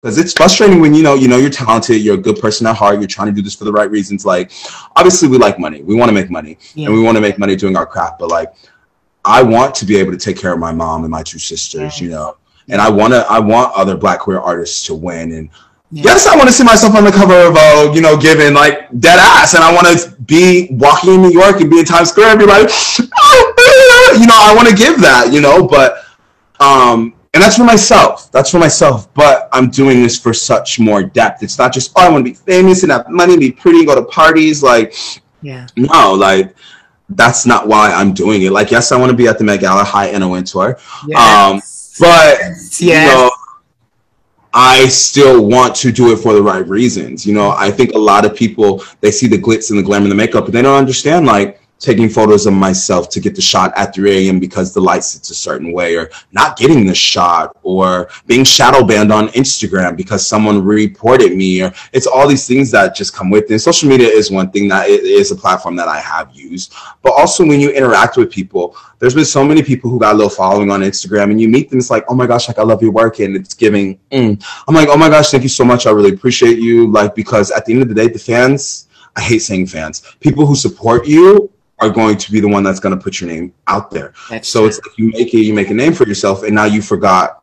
because it's frustrating when you know you know you're talented you're a good person at heart you're trying to do this for the right reasons. Like obviously we like money. We want to make money. Yeah. and we want to make money doing our craft. But like i want to be able to take care of my mom and my two sisters you know. And i want to i want other black queer artists to win. And yeah. yes i want to see myself on the cover of vogue you know giving like dead ass. And i want to be walking in new york and be in times square and be like you know i want to give that you know. But um and that's for myself. That's for myself. But I'm doing this for such more depth. It's not just oh, I want to be famous and have money, be pretty, and go to parties. Like, yeah, no, like that's not why I'm doing it. Like, yes, I want to be at the Met Gala High NON tour. Yes. Um, but yes. you know, I still want to do it for the right reasons. You know, I think a lot of people they see the glitz and the glamour and the makeup, but they don't understand like taking photos of myself to get the shot at 3 a.m. because the light sits a certain way, or not getting the shot, or being shadow banned on Instagram because someone reported me, or it's all these things that just come with it. And social media is one thing that is a platform that I have used, but also when you interact with people, there's been so many people who got a little following on Instagram, and you meet them, it's like, oh my gosh, like I love your work, and it's giving. Mm. I'm like, oh my gosh, thank you so much. I really appreciate you, like because at the end of the day, the fans. I hate saying fans. People who support you are going to be the one that's going to put your name out there. That's so true. it's like you make it, you make a name for yourself, and now you forgot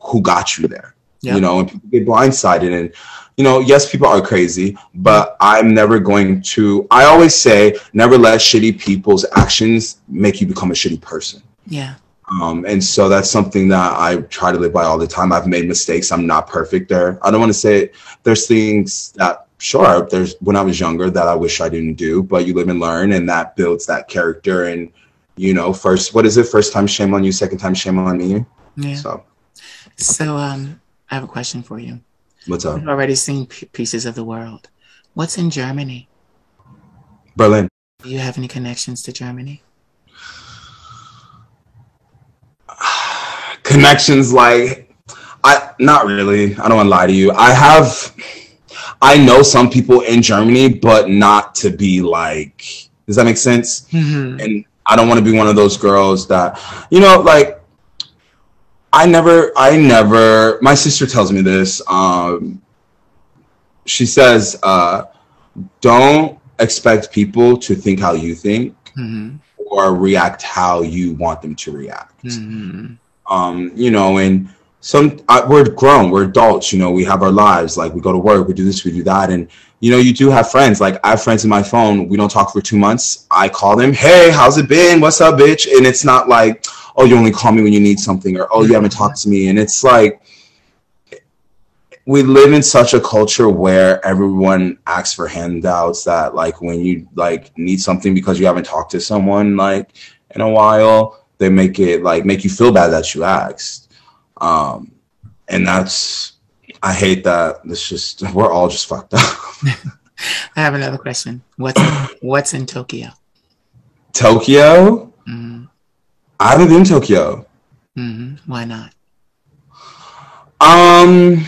who got you there. Yep. You know, and people get blindsided. And, you know, yes, people are crazy, but I'm never going to, I always say, never let shitty people's actions make you become a shitty person. Yeah. Um, and so that's something that I try to live by all the time. I've made mistakes. I'm not perfect there. I don't want to say it. there's things that sure there's when i was younger that i wish i didn't do but you live and learn and that builds that character and you know first what is it first time shame on you second time shame on me? Yeah. So. So um i have a question for you. What's up? I've already seen pieces of the world. What's in germany? Berlin. Do you have any connections to germany? Connections like i not really. I don't want to lie to you. I have I know some people in Germany, but not to be like. Does that make sense? Mm-hmm. And I don't want to be one of those girls that, you know, like. I never, I never. My sister tells me this. Um, she says, uh, "Don't expect people to think how you think, mm-hmm. or react how you want them to react." Mm-hmm. Um, you know, and some uh, we're grown we're adults you know we have our lives like we go to work we do this we do that and you know you do have friends like i have friends in my phone we don't talk for two months i call them hey how's it been? What's up bitch? And it's not like oh you only call me when you need something or oh you haven't talked to me and it's like we live in such a culture where everyone asks for handouts that like when you like need something because you haven't talked to someone like in a while they make it like make you feel bad that you asked um, and that's I hate that. It's just we're all just fucked up. I have another question. What's in, what's in Tokyo? Tokyo? Mm-hmm. I haven't been Tokyo. Mm-hmm. Why not? Um,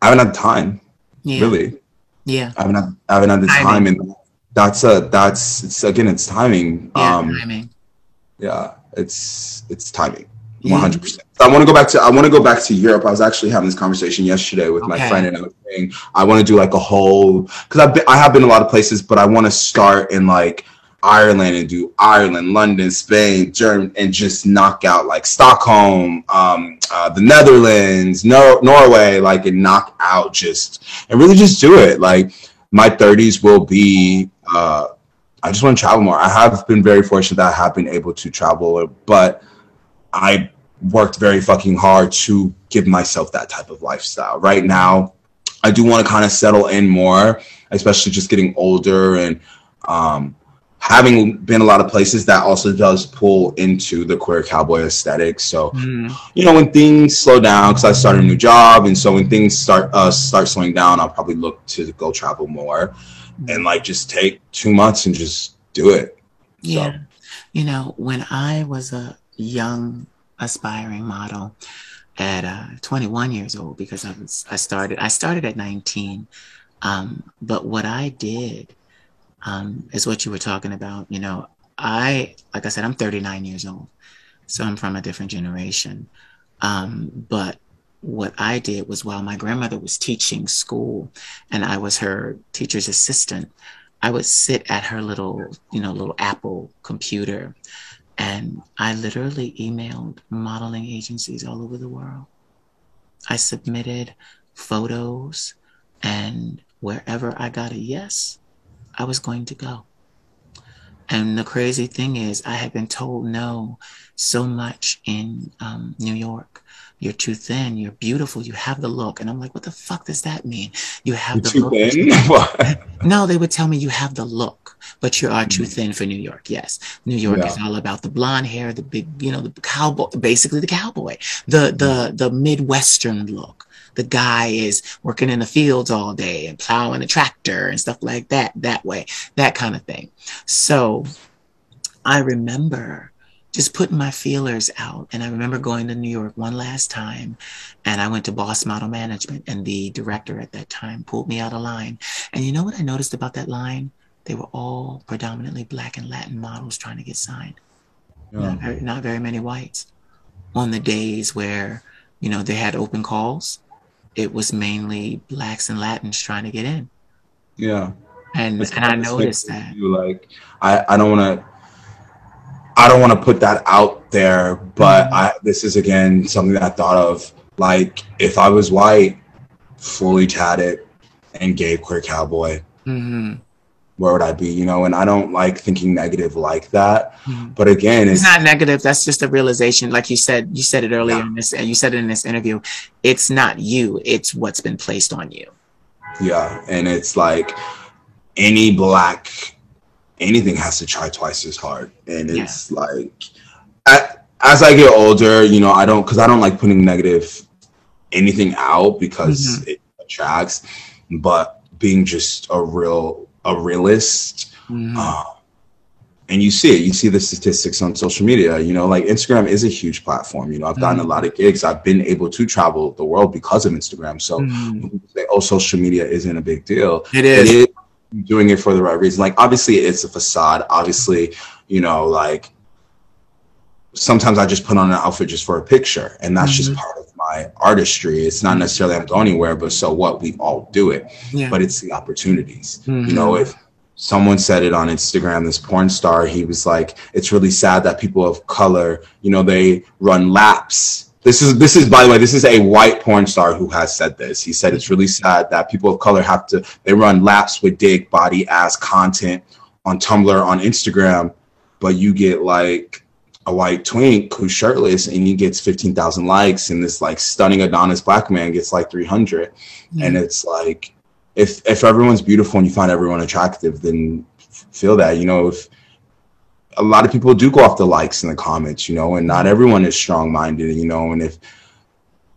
I haven't had time. Yeah. Really. Yeah. I haven't had, I haven't had the timing. time, and that's a that's it's again it's timing. Yeah, um, timing yeah, it's it's timing. One hundred percent. I want to go back to I want to go back to Europe. I was actually having this conversation yesterday with okay. my friend, and I was saying I want to do like a whole because I've been, I have been a lot of places, but I want to start in like Ireland and do Ireland, London, Spain, Germany, and just knock out like Stockholm, um, uh, the Netherlands, Nor- Norway, like and knock out just and really just do it. Like my thirties will be. Uh, I just want to travel more. I have been very fortunate that I have been able to travel, but I worked very fucking hard to give myself that type of lifestyle. Right now, I do want to kind of settle in more, especially just getting older and um, having been a lot of places that also does pull into the queer cowboy aesthetic. So, mm. you know, when things slow down, because I started a new job, and so when things start uh, start slowing down, I'll probably look to go travel more and like just take two months and just do it. Yeah. So. You know, when I was a young aspiring model at uh, 21 years old, because I was, I started, I started at 19. Um, but what I did um, is what you were talking about. You know, I, like I said, I'm 39 years old. So I'm from a different generation. Um, but what I did was while my grandmother was teaching school and I was her teacher's assistant, I would sit at her little, you know, little Apple computer and I literally emailed modeling agencies all over the world. I submitted photos and wherever I got a yes, I was going to go. And the crazy thing is, I had been told no so much in um, New York. You're too thin. You're beautiful. You have the look. And I'm like, what the fuck does that mean? You have you're the look. Thin? no, they would tell me you have the look, but you are too mm. thin for New York. Yes, New York yeah. is all about the blonde hair, the big, you know, the cowboy, basically the cowboy, the the the midwestern look the guy is working in the fields all day and plowing a tractor and stuff like that, that way, that kind of thing. So I remember just putting my feelers out. And I remember going to New York one last time and I went to Boss Model Management and the director at that time pulled me out of line. And you know what I noticed about that line? They were all predominantly black and Latin models trying to get signed. Yeah. Not, very, not very many whites. On the days where, you know, they had open calls, it was mainly blacks and Latins trying to get in. Yeah. And and I noticed that. You like I I don't want to I don't want to put that out there, but mm-hmm. I this is again something that I thought of like if I was white, fully tatted and gay queer cowboy. Mm-hmm where would I be? You know, and I don't like thinking negative like that. Mm-hmm. But again, it's, it's, not negative. That's just a realization. Like you said, you said it earlier yeah. in this, and you said it in this interview. It's not you. It's what's been placed on you. Yeah, and it's like any black, anything has to try twice as hard, and it's yeah. like, as I get older, you know, I don't because I don't like putting negative anything out because mm-hmm. it attracts, but being just a real a realist. Mm-hmm. Uh, and you see it. You see the statistics on social media. You know, like Instagram is a huge platform. You know, I've gotten mm-hmm. a lot of gigs. I've been able to travel the world because of Instagram. So mm-hmm. say, "Oh, social media isn't a big deal." It is. It is doing it for the right reason. Like, obviously, it's a facade. Obviously, you know, like sometimes I just put on an outfit just for a picture, and that's mm-hmm. just part of my artistry. It's not necessarily I'm going anywhere, but so what? We all do it. Yeah. But it's the opportunities. Mm-hmm. You know, if someone said it on Instagram, this porn star, he was like, it's really sad that people of color, you know, they run laps. This is this is by the way, this is a white porn star who has said this. He said it's really sad that people of color have to they run laps with dick, body, ass content on Tumblr, on Instagram, but you get like a white twink who's shirtless and he gets 15,000 likes and this like stunning Adonis black man gets like 300 yeah. and it's like if if everyone's beautiful and you find everyone attractive then feel that you know if a lot of people do go off the likes in the comments you know and not mm-hmm. everyone is strong minded you know and if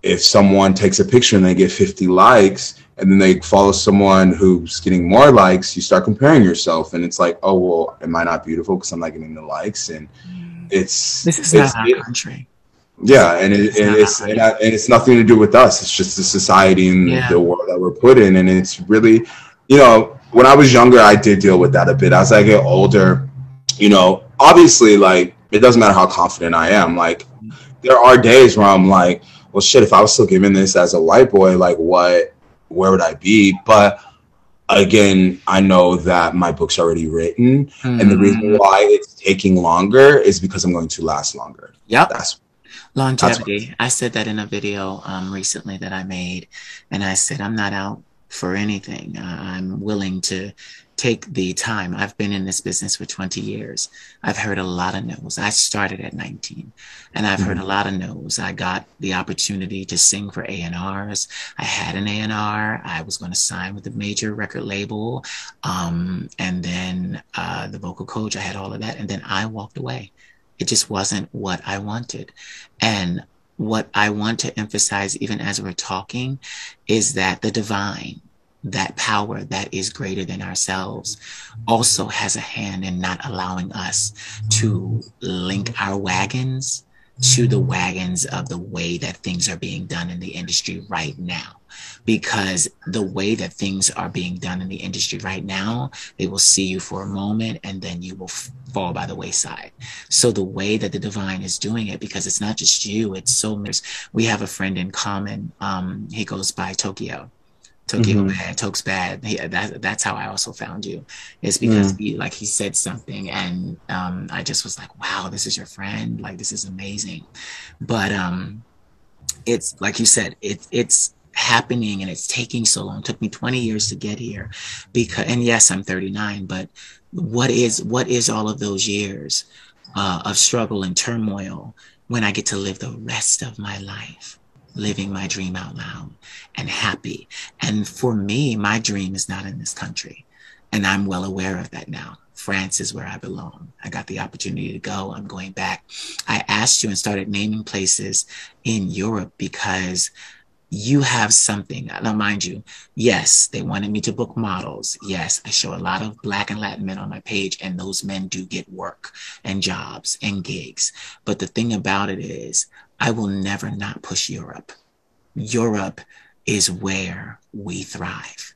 if someone takes a picture and they get 50 likes and then they follow someone who's getting more likes you start comparing yourself and it's like oh well am i not beautiful because i'm not getting the likes and mm. it's this is it's, not our country. Yeah, and, it, and it's and, and, it's nothing to do with us. It's just the society and yeah. the world that we're put in, and it's really, you know, when I was younger, I did deal with that a bit. As I get older, you know, obviously, like it doesn't matter how confident I am. Like there are days where I'm like, well, shit, if I was still given this as a white boy, like what, where would I be? But again, I know that my book's already written, mm-hmm. and the reason mm. why it's taking longer is because I'm going to last longer. Yep. That's longevity. That's I said that in a video um, recently that I made, and I said I'm not out for anything. Uh, I'm willing to take the time. I've been in this business for 20 years. I've heard a lot of no's. I started at 19 and I've mm-hmm. heard a lot of no's. I got the opportunity to sing for A&Rs. I had an A&R. I was going to sign with a major record label. Um, and then uh, the vocal coach, I had all of that. And then I walked away. It just wasn't what I wanted. And what I want to emphasize, even as we're talking, is that the divine, that power that is greater than ourselves also has a hand in not allowing us to link our wagons to the wagons of the way that things are being done in the industry right now because the way that things are being done in the industry right now, they will see you for a moment and then you will f- fall by the wayside. So the way that the divine is doing it, because it's not just you, it's so. We have a friend in common. Um, he goes by Tokyo. Tokyo mm-hmm. bad, Tok's bad. He, that, that's how I also found you. It's because mm. he, like he said something, and um, I just was like, "Wow, this is your friend. Like this is amazing." But um, it's like you said, it, it's happening and it's taking so long. It took me 20 years to get here because and yes, I'm 39, but what is what is all of those years uh, of struggle and turmoil when I get to live the rest of my life living my dream out loud and happy. And for me, my dream is not in this country. And I'm well aware of that now. France is where I belong. I got the opportunity to go. I'm going back. I asked you and started naming places in Europe because you have something. Now, mind you, yes, they wanted me to book models. Yes, I show a lot of Black and Latin men on my page, and those men do get work and jobs and gigs. But the thing about it is, I will never not push Europe. Europe is where we thrive.